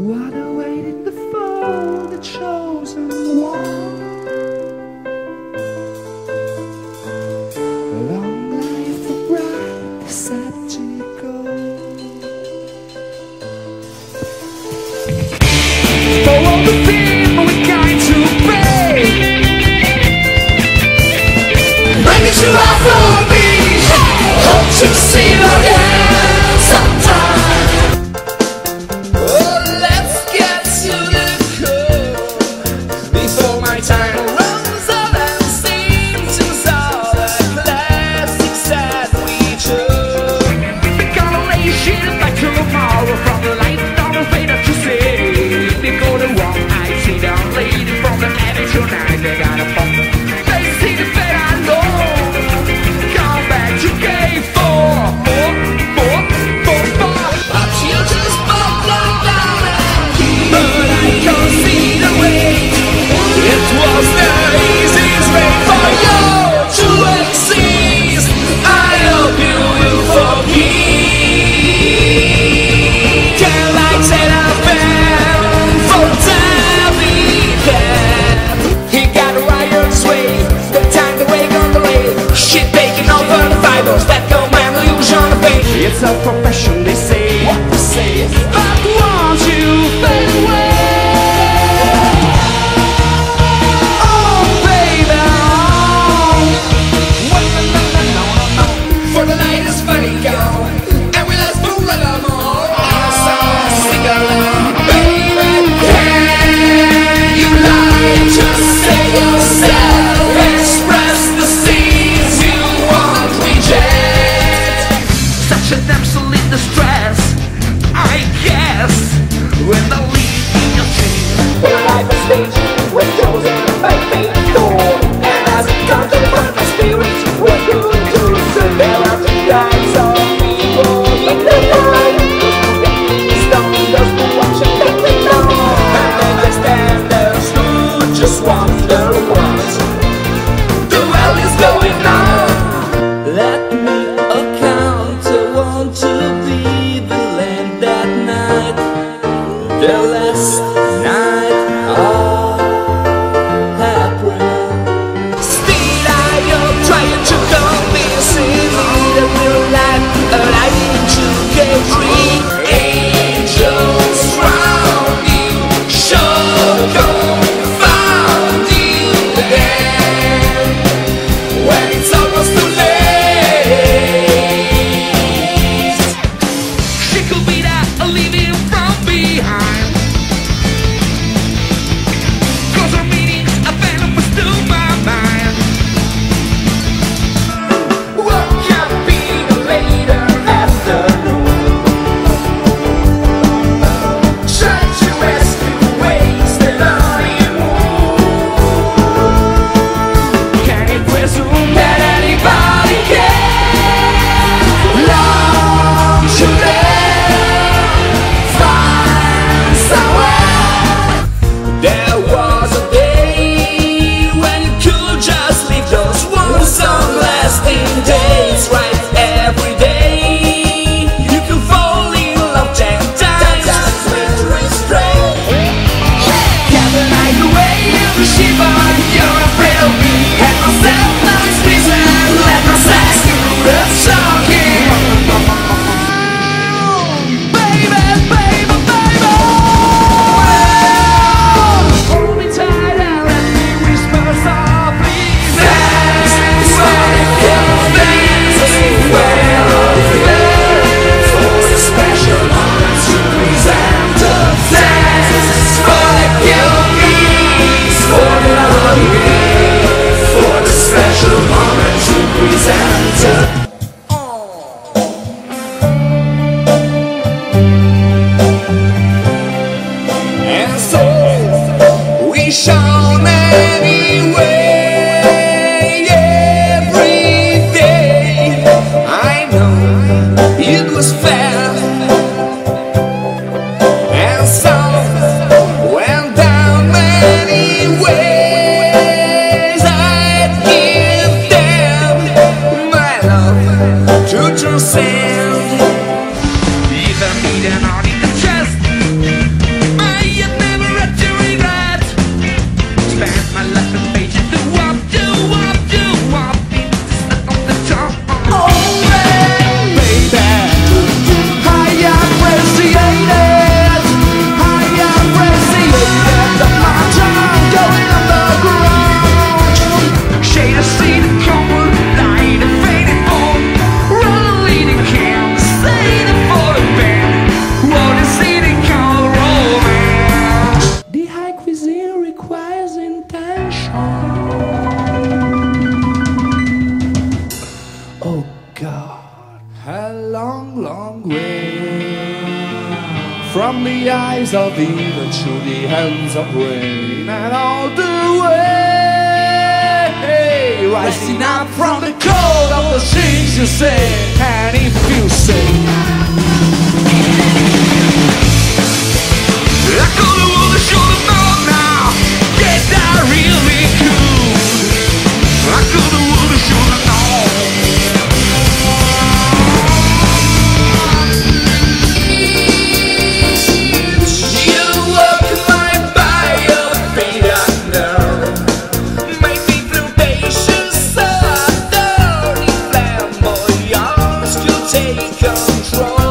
What awaited the phone that shows. 原来 Don't you say eyes of eve through the hands of rain. And all the way rising up from the cold of the things you say and if you say control.